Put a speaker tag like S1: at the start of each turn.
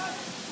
S1: One.